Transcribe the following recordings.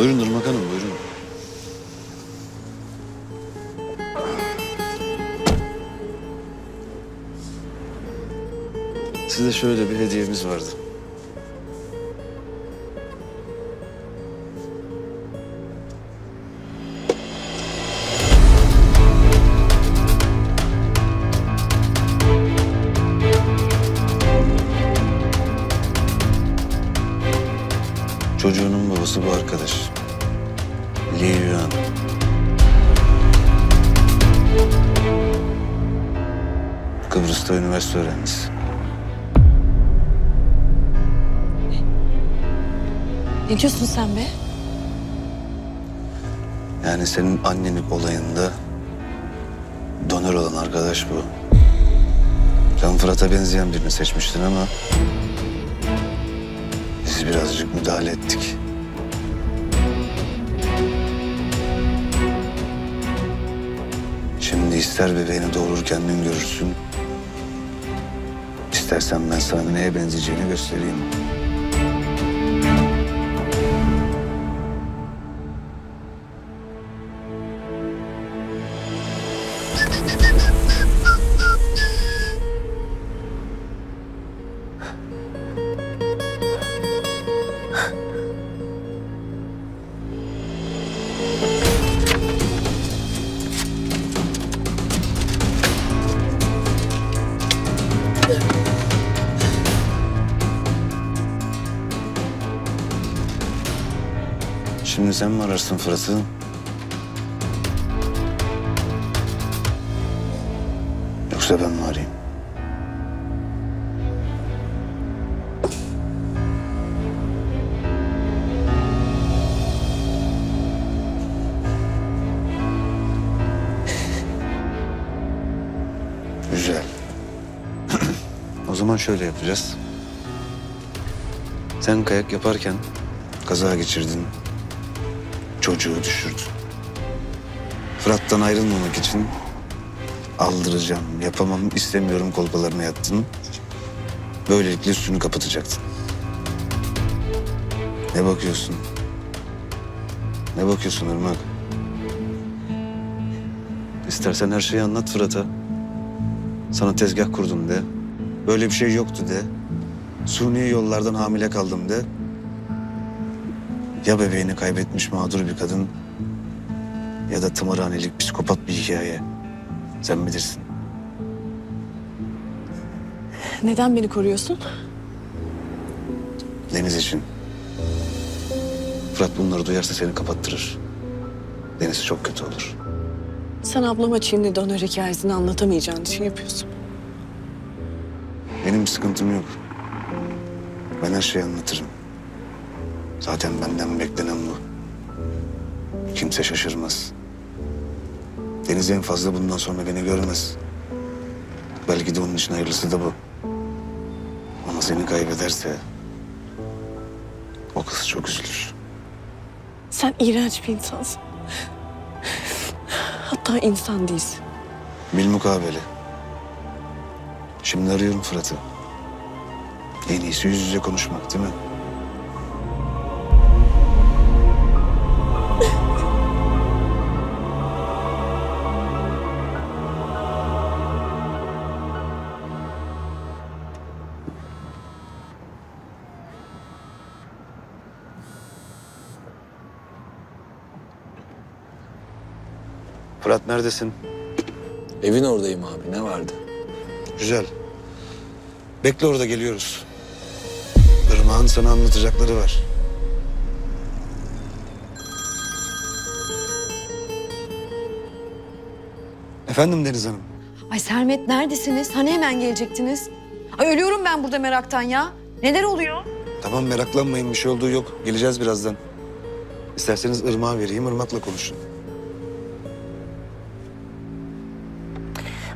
Buyurun Durmak Hanım buyurun. Size şöyle bir hediyemiz vardı. Çocuğunun babası bu arkadaş. Li Yuan. Kıbrıs'ta üniversite öğrencisi. Ne diyorsun sen be? Yani senin annelik olayında donör olan arkadaş bu. Sen Fırat'a benzeyen birini seçmiştin ama biz birazcık müdahale ettik. Şimdi ister bebeğini doğurur kendin görürsün. İstersen ben sana neye benzeyeceğini göstereyim. Sen mi ararsın Fırat'ı? Yoksa ben mi arayayım? Güzel. o zaman şöyle yapacağız. Sen kayak yaparken kaza geçirdin. Çocuğu düşürdün. Fırat'tan ayrılmamak için aldıracağım, yapamam, istemiyorum kolpalarına yattın. Böylelikle üstünü kapatacaktın. Ne bakıyorsun? Ne bakıyorsun Irmak? İstersen her şeyi anlat Fırat'a. Sana tezgah kurdum de. Böyle bir şey yoktu de. Suni yollardan hamile kaldım de. Ya bebeğini kaybetmiş mağdur bir kadın ya da tımarhanelik psikopat bir hikaye. Sen bilirsin. Neden beni koruyorsun? Deniz için. Fırat bunları duyarsa seni kapattırır. Deniz çok kötü olur. Sen ablama Çinli donör hikayesini anlatamayacağın için yapıyorsun. Benim bir sıkıntım yok. Ben her şeyi anlatırım. Zaten benden beklenen bu. Kimse şaşırmaz. Deniz en fazla bundan sonra beni görmez. Belki de onun için hayırlısı da bu. Ama seni kaybederse o kız çok üzülür. Sen iğrenç bir insansın. Hatta insan değilsin. Bilmukabele. Şimdi arıyorum Fırat'ı. En iyisi yüz yüze konuşmak değil mi? Fırat neredesin? Evin oradayım abi ne vardı? Güzel. Bekle orada geliyoruz. Irmak'ın sana anlatacakları var. Efendim Deniz Hanım. Ay Sermet neredesiniz? Hani hemen gelecektiniz? Ay ölüyorum ben burada meraktan ya. Neler oluyor? Tamam meraklanmayın bir şey olduğu yok. Geleceğiz birazdan. İsterseniz Irmak'a vereyim, Irmak'la konuşun.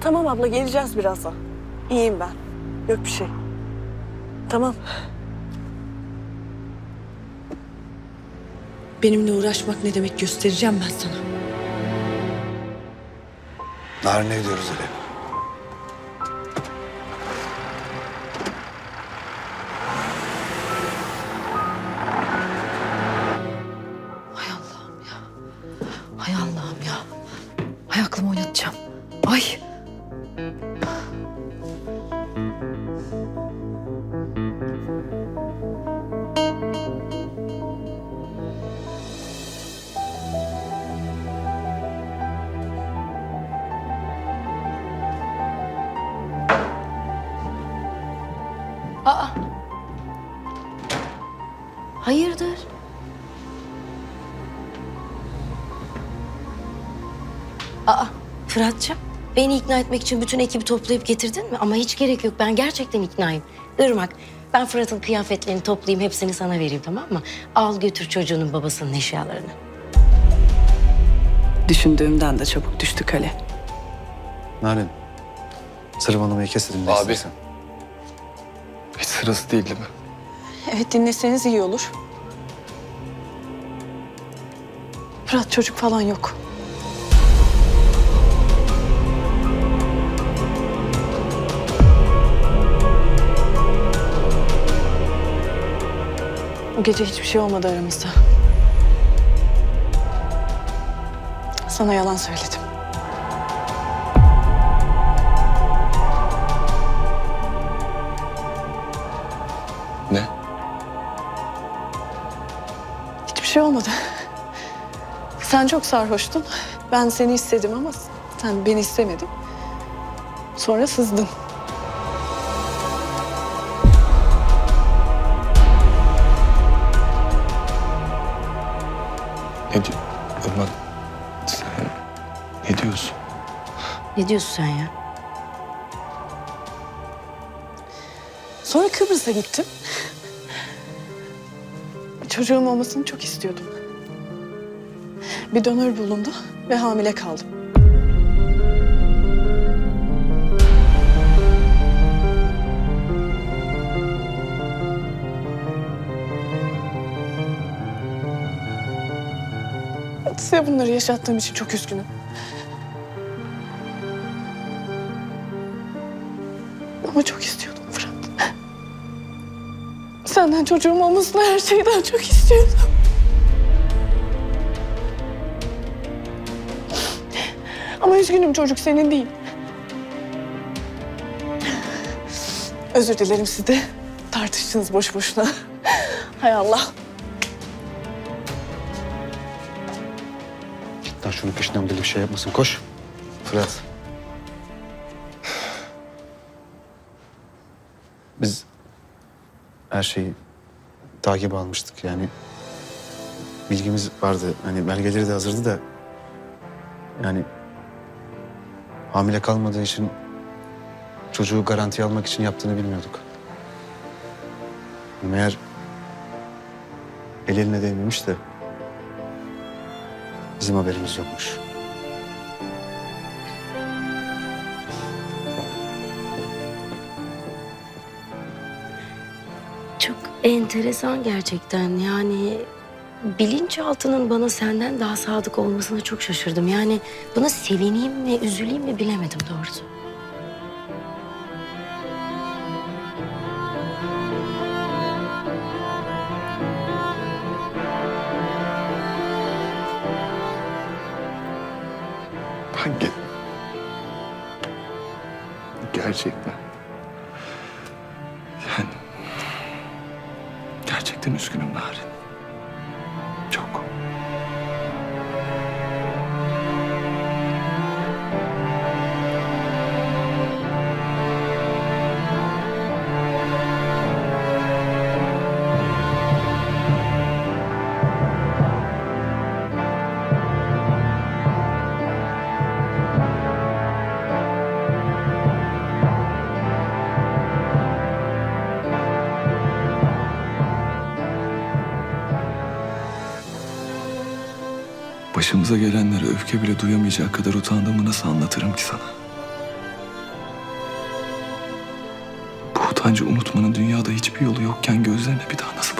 Tamam abla geleceğiz birazdan. İyiyim ben. Yok bir şey. Tamam. Benimle uğraşmak ne demek göstereceğim ben sana. Narin'e gidiyoruz hele. Hay Hayırdır? Aa Fırat'cığım beni ikna etmek için bütün ekibi toplayıp getirdin mi? Ama hiç gerek yok ben gerçekten iknayım. Irmak ben Fırat'ın kıyafetlerini toplayayım hepsini sana vereyim tamam mı? Al götür çocuğunun babasının eşyalarını. Düşündüğümden de çabuk düştü kale. Narin. Sırmalamayı kes dedim. Abi. Hiç sırası değil değil mi? Evet dinleseniz iyi olur. Fırat çocuk falan yok. O gece hiçbir şey olmadı aramızda. Sana yalan söyledim. Ne? Şey olmadı. Sen çok sarhoştun. Ben seni istedim ama sen beni istemedin. Sonra sızdın. Ne diyor? Irmak sen ne diyorsun? Ne diyorsun sen ya? Sonra Kıbrıs'a gittim. Çocuğum olmasını çok istiyordum. Bir donör bulundu ve hamile kaldım. Size bunları yaşattığım için çok üzgünüm. Ama çok istiyordum Fırat. Senden çocuğum olmasını her şeyden çok istiyordum. Ama üzgünüm çocuk senin değil. Özür dilerim siz de. Tartıştınız boş boşuna. Hay Allah. Lan şunun peşinden deli bir şey yapmasın. Koş. Fırat. Her şeyi takip almıştık yani. Bilgimiz vardı. Hani belgeleri de hazırdı da. Yani hamile kalmadığı için çocuğu garantiye almak için yaptığını bilmiyorduk. Meğer el eline değmemiş de bizim haberimiz yokmuş. Çok enteresan gerçekten yani bilinçaltının bana senden daha sadık olmasına çok şaşırdım. Yani buna sevineyim mi üzüleyim mi bilemedim doğrusu. Ge- Gerçekten. Üzgünüm Narin. Başımıza gelenlere öfke bile duyamayacak kadar utandığımı nasıl anlatırım ki sana? Bu utancı unutmanın dünyada hiçbir yolu yokken gözlerine bir daha nasıl